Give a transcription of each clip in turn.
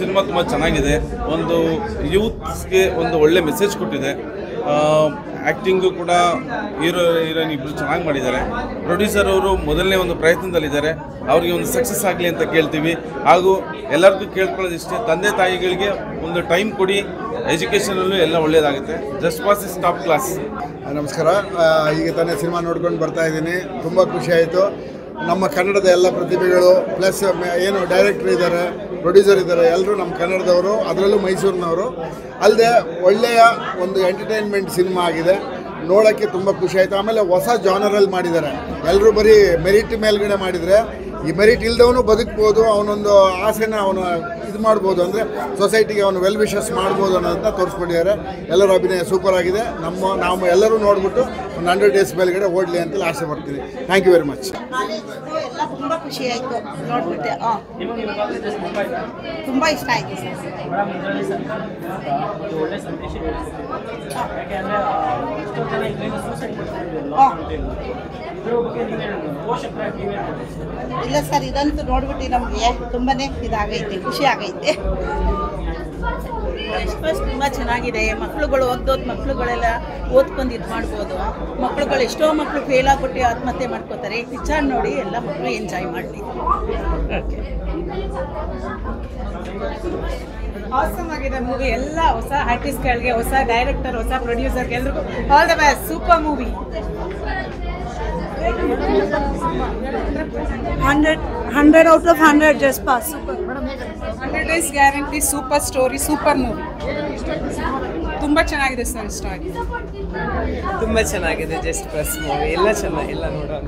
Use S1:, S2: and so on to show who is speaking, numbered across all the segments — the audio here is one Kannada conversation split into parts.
S1: ಸಿನಿಮಾ ತುಂಬ ಚೆನ್ನಾಗಿದೆ. ಒಂದು ಯೂತ್ಸ್ಗೆ ಒಂದು ಒಳ್ಳೆ ಮೆಸೇಜ್ ಕೊಟ್ಟಿದೆ. ಆ್ಯಕ್ಟಿಂಗು ಕೂಡ ಹೀರೋ ಹೀರೋಯಿನ್ ಇಬ್ಬರು ಚೆನ್ನಾಗಿ ಮಾಡಿದ್ದಾರೆ. ಪ್ರೊಡ್ಯೂಸರ್ ಅವರು ಮೊದಲನೇ ಒಂದು ಪ್ರಯತ್ನದಲ್ಲಿದ್ದಾರೆ. ಅವರಿಗೆ ಒಂದು ಸಕ್ಸಸ್ ಆಗಲಿ ಅಂತ ಕೇಳ್ತೀವಿ. ಹಾಗೂ ಎಲ್ಲರಿಗೂ ಕೇಳ್ಕೊಳ್ಳೋದು ಇಷ್ಟೇ ತಂದೆ ತಾಯಿಗಳಿಗೆ ಒಂದು ಟೈಮ್ ಕೊಡಿ. ಎಜುಕೇಷನಲ್ಲೂ ಎಲ್ಲ ಒಳ್ಳೆಯದಾಗುತ್ತೆ just pass is top class
S2: ನಮಸ್ಕಾರ. ಈಗ ತಾನೇ ಸಿನಿಮಾ ನೋಡ್ಕೊಂಡು ಬರ್ತಾ ಇದ್ದೀನಿ. ತುಂಬ ಖುಷಿ ಆಯಿತು. ನಮ್ಮ ಕನ್ನಡದ ಎಲ್ಲ ಪ್ರತಿಭೆಗಳು ಪ್ಲಸ್ ಏನು ಡೈರೆಕ್ಟ್ರ್ ಇದ್ದಾರೆ ಪ್ರೊಡ್ಯೂಸರ್ ಇದ್ದಾರೆ ಎಲ್ಲರೂ ನಮ್ಮ ಕನ್ನಡದವರು ಅದರಲ್ಲೂ ಮೈಸೂರಿನವರು. ಅಲ್ಲದೆ ಒಳ್ಳೆಯ ಒಂದು ಎಂಟರ್ಟೈನ್ಮೆಂಟ್ ಸಿನಿಮಾ ಆಗಿದೆ. ನೋಡೋಕ್ಕೆ ತುಂಬ ಖುಷಿ ಆಯಿತು. ಆಮೇಲೆ ಹೊಸ ಜಾನರಲ್ಲಿ ಮಾಡಿದ್ದಾರೆ. ಎಲ್ಲರೂ ಬರೀ ಮೆರಿಟ್ ಮೇಲ್ಗಡೆ ಮಾಡಿದರೆ ಈ ಮೆರಿಟ್ ಇಲ್ದವನು ಬದುಕ್ಬೋದು ಅವನೊಂದು ಆಸೆನ ಅವನು ಇದು ಮಾಡ್ಬೋದು ಅಂದರೆ ಸೊಸೈಟಿಗೆ ಅವನು ವೆಲ್ ವಿಶಸ್ ಮಾಡ್ಬೋದು ಅನ್ನೋದನ್ನ ತೋರಿಸ್ಕೊಂಡಿದ್ದಾರೆ ಎಲ್ಲರ ಅಭಿನಯ ಸೂಪರ್ ಆಗಿದೆ. ನಮ್ಮ ನಾವು ಎಲ್ಲರೂ ನೋಡ್ಬಿಟ್ಟು ಒಂದು ಹಂಡ್ರೆಡ್ ಡೇಸ್ ಮೇಲ್ಗಡೆ ಓಡಲಿ ಅಂತ ಆಸೆ ಪಡ್ತೀನಿ. ಥ್ಯಾಂಕ್ ಯು ವೆರಿ ಮಚ್
S3: ಎಲ್ಲ ತುಂಬ ಖುಷಿ ಆಯಿತು. ನೋಡ್ಬಿಟ್ಟೆ. ತುಂಬ ಇಷ್ಟ ಆಯಿತು.
S4: ಮೇಡಮ್ ಜನ ಇದರಿಂದ ಸೂಸೈಡ್
S3: ಇಲ್ಲ ಸರ್ ಇದಂತೂ ನೋಡ್ಬಿಟ್ಟು ನಮಗೆ ತುಂಬಾನೇ ಇದಾಗೈತೆ ಖುಷಿ ಆಗೈತೆ. ತುಂಬಾ ತುಂಬ ಚೆನ್ನಾಗಿದೆ. ಮಕ್ಕಳುಗಳು ಓದ್ದೋದ್ ಮಕ್ಕಳುಗಳೆಲ್ಲ ಓದ್ಕೊಂಡು ಇದು ಮಾಡ್ಬೋದು. ಮಕ್ಕಳುಗಳು ಎಷ್ಟೋ ಮಕ್ಕಳು ಫೇಲ್ ಆಗ್ಬಿಟ್ಟು ಆತ್ಮಹತ್ಯೆ ಮಾಡ್ಕೋತಾರೆ. ಪಿಕ್ಚರ್ ನೋಡಿ ಎಲ್ಲ ಮಕ್ಕಳು ಎಂಜಾಯ್ ಮಾಡಲಿ. ಓಕೆ
S5: ಆಸಮ್ ಆಗಿದೆ ಮೂವಿ ಎಲ್ಲ ಹೊಸ ಆರ್ಟಿಸ್ಟ್ಗಳಿಗೆ ಹೊಸ ಡೈರೆಕ್ಟರ್ ಹೊಸ ಪ್ರೊಡ್ಯೂಸರ್ಗೆ ಎಲ್ರಿಗೂ all the best super movie
S6: hundred hundred out of hundred just pass
S5: hundred days guarantee super story super movie ತುಂಬ ಚೆನ್ನಾಗಿದೆ ಸರ್ ಇಷ್ಟ ಆಗಿದೆ
S7: ತುಂಬ ಚೆನ್ನಾಗಿದೆ ಜಸ್ಟ್ ಪ್ಲಸ್ ಮೂವಿ ಎಲ್ಲ ಚೆನ್ನಾಗಿ ಎಲ್ಲ ನೋಡೋಣ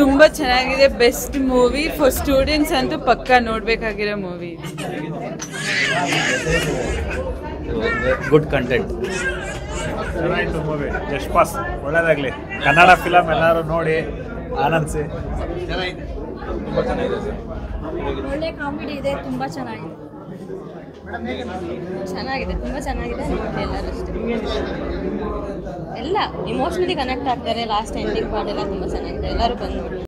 S7: ತುಂಬ ಚೆನ್ನಾಗಿದೆ ಬೆಸ್ಟ್ ಮೂವಿ ಫಾರ್ ಸ್ಟೂಡೆಂಟ್ಸ್ ಅಂತೂ ಪಕ್ಕ ನೋಡಬೇಕಾಗಿರೋ ಮೂವಿ
S8: ಗುಡ್ ಕಂಟೆಂಟ್
S9: ಚೆನ್ನಾಗಿತ್ತು ಮೂವಿ ಜಸ್ಟ್ ಪಾಸ್ ಒಳ್ಳೇದಾಗಲಿ. ಕನ್ನಡ ಫಿಲಮ್ ಎಲ್ಲರೂ ನೋಡಿ ಆನಂದಿಸಿ.
S6: ಒಳ್ಳೆ ಕಾಮಿಡಿ ಇದೆ ತುಂಬ ಚೆನ್ನಾಗಿದೆ. ಚೆನ್ನಾಗಿದೆ, ತುಂಬ ಚೆನ್ನಾಗಿದೆ ನೋಡಿ ಎಲ್ಲರೂ ಅಷ್ಟೇ. ಎಲ್ಲ ಇಮೋಷ್ನಲಿ ಕನೆಕ್ಟ್ ಆಗ್ತಾರೆ ಲಾಸ್ಟ್ ಎಂಡಿಂಗ್ ಪಾರ್ಟ್ ಎಲ್ಲ ತುಂಬ ಚೆನ್ನಾಗಿದೆ, ಎಲ್ಲರೂ ಬಂದು ನೋಡಿ